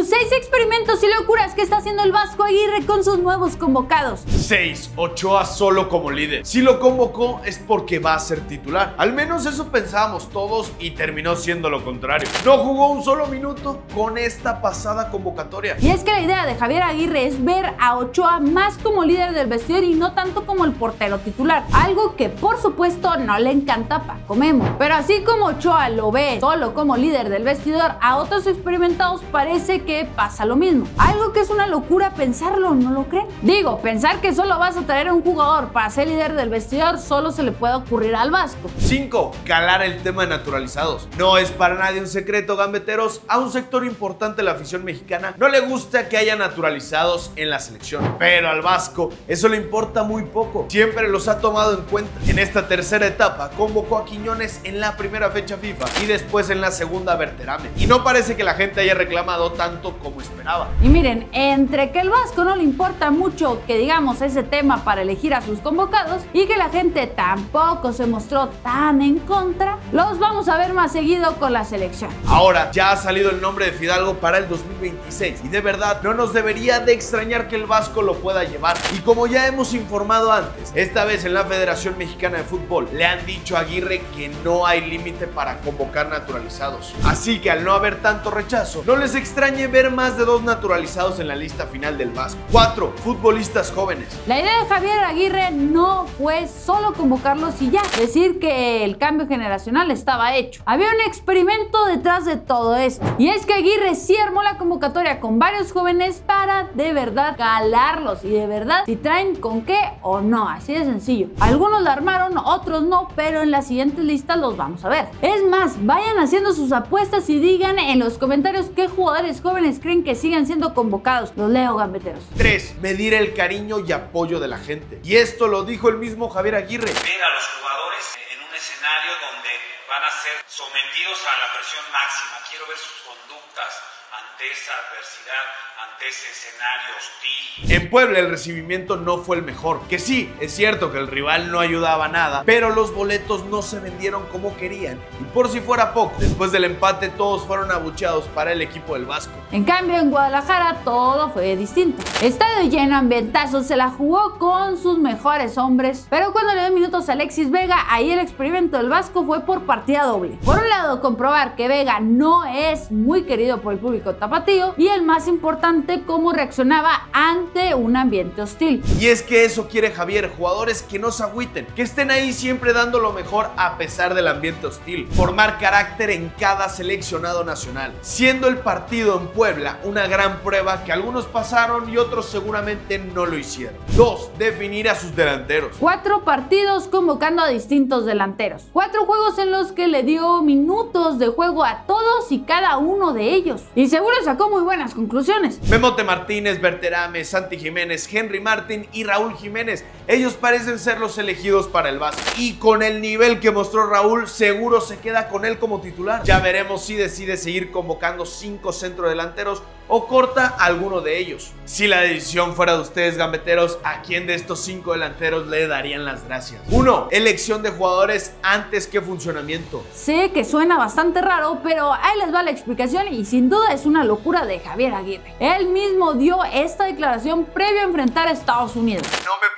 los seis experimentos y locuras que está haciendo el Vasco Aguirre con sus nuevos convocados. 6. Ochoa solo como líder. Si lo convocó es porque va a ser titular. Al menos eso pensábamos todos y terminó siendo lo contrario. No jugó un solo minuto con esta pasada convocatoria. Y es que la idea de Javier Aguirre es ver a Ochoa más como líder del vestidor y no tanto como el portero titular. Algo que por supuesto no le encanta a Paco Memo. Pero así como Ochoa lo ve solo como líder del vestidor, a otros experimentados parece que pasa lo mismo. Algo que es una locura pensarlo, ¿no lo creen? Digo, pensar que solo vas a traer a un jugador para ser líder del vestidor solo se le puede ocurrir al Vasco. 5. Calar el tema de naturalizados. No es para nadie un secreto, gambeteros. A un sector importante de la afición mexicana no le gusta que haya naturalizados en la selección. Pero al Vasco eso le importa muy poco. Siempre los ha tomado en cuenta. En esta tercera etapa convocó a Quiñones en la primera fecha FIFA y después en la segunda Berterame. Y no parece que la gente haya reclamado tanto como esperaba. Y miren, entre que el Vasco no le importa mucho que digamos ese tema para elegir a sus convocados y que la gente tampoco se mostró tan en contra, los vamos a ver más seguido con la selección. Ahora ya ha salido el nombre de Fidalgo para el 2026 y de verdad no nos debería de extrañar que el Vasco lo pueda llevar. Y como ya hemos informado antes, esta vez en la Federación Mexicana de Fútbol le han dicho a Aguirre que no hay límite para convocar naturalizados. Así que al no haber tanto rechazo, no les extrañe ver más de dos naturalizados en la lista final del Vasco. 4. Futbolistas jóvenes. La idea de Javier Aguirre no fue solo convocarlos y ya, decir que el cambio generacional estaba hecho. Había un experimento detrás de todo esto. Y es que Aguirre sí armó la convocatoria con varios jóvenes para de verdad calarlos y de verdad si traen con qué o no. Así de sencillo. Algunos la armaron, otros no, pero en la siguiente lista los vamos a ver. Es más, vayan haciendo sus apuestas y digan en los comentarios qué jugadores jóvenes creen que sigan siendo convocados. Los leo, gambeteros. 3. Medir el cariño y apoyo de la gente. Y esto lo dijo el mismo Javier Aguirre. ver a los jugadores en un escenario donde van a ser sometidos a la presión máxima. Quiero ver sus conductas ante esa adversidad, ante ese escenario hostil. En Puebla el recibimiento no fue el mejor. Que sí, es cierto que el rival no ayudaba nada, pero los boletos no se vendieron como querían. Y por si fuera poco, después del empate todos fueron abucheados para el equipo del Vasco. En cambio, en Guadalajara todo fue distinto. Estadio lleno, ambientazo, se la jugó con sus mejores hombres. Pero cuando le dio minutos a Alexis Vega, ahí el experimento del Vasco fue por partida doble. Por un lado, comprobar que Vega no es muy querido por el público tapatío. Y el más importante, cómo reaccionaba ante un ambiente hostil. Y es que eso quiere Javier, jugadores que no se agüiten, que estén ahí siempre dando lo mejor a pesar del ambiente hostil, formar carácter en cada seleccionado nacional, siendo el partido en Puebla una gran prueba que algunos pasaron y otros seguramente no lo hicieron. 2. Definir a sus delanteros. Cuatro partidos convocando a distintos delanteros. Cuatro juegos en los que le dio minutos de juego a todos y cada uno de ellos. Y seguro sacó muy buenas conclusiones. Memote Martínez, Berterame, Santi Jiménez, Henry Martin y Raúl Jiménez. Ellos parecen ser los elegidos para el Vasco. Y con el nivel que mostró Raúl, seguro se queda con él como titular. Ya veremos si decide seguir convocando cinco centrodelanteros o corta alguno de ellos. Si la decisión fuera de ustedes, gambeteros, ¿a quién de estos cinco delanteros le darían las gracias? 1. Elección de jugadores antes que funcionamiento. Sé que suena bastante raro, pero ahí les va la explicación y sin duda es una locura de Javier Aguirre. Él mismo dio esta declaración previo a enfrentar a Estados Unidos. No me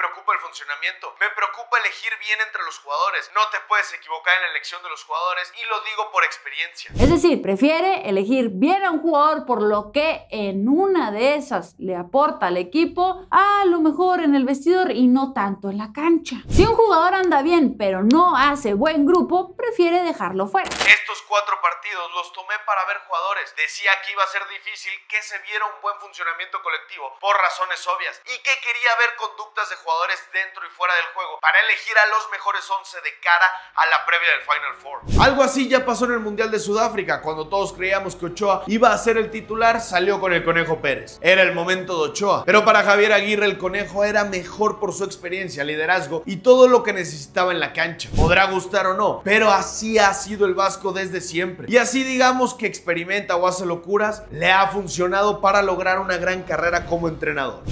funcionamiento, me preocupa elegir bien entre los jugadores. No te puedes equivocar en la elección de los jugadores y lo digo por experiencia. Es decir, prefiere elegir bien a un jugador por lo que en una de esas le aporta al equipo, a lo mejor en el vestidor y no tanto en la cancha. Si un jugador anda bien pero no hace buen grupo, prefiere dejarlo fuera. Estos cuatro partidos los tomé para ver jugadores. Decía que iba a ser difícil que se viera un buen funcionamiento colectivo por razones obvias y que quería ver conductas de jugadores dentro y fuera del juego para elegir a los mejores 11 de cara a la previa del Final Four. Algo así ya pasó en el Mundial de Sudáfrica cuando todos creíamos que Ochoa iba a ser el titular, salió con el Conejo Pérez. Era el momento de Ochoa, pero para Javier Aguirre el Conejo era mejor por su experiencia, liderazgo y todo lo que necesitaba en la cancha. Podrá gustar o no, pero así ha sido el Vasco desde siempre. Y así digamos que experimenta o hace locuras, le ha funcionado para lograr una gran carrera como entrenador.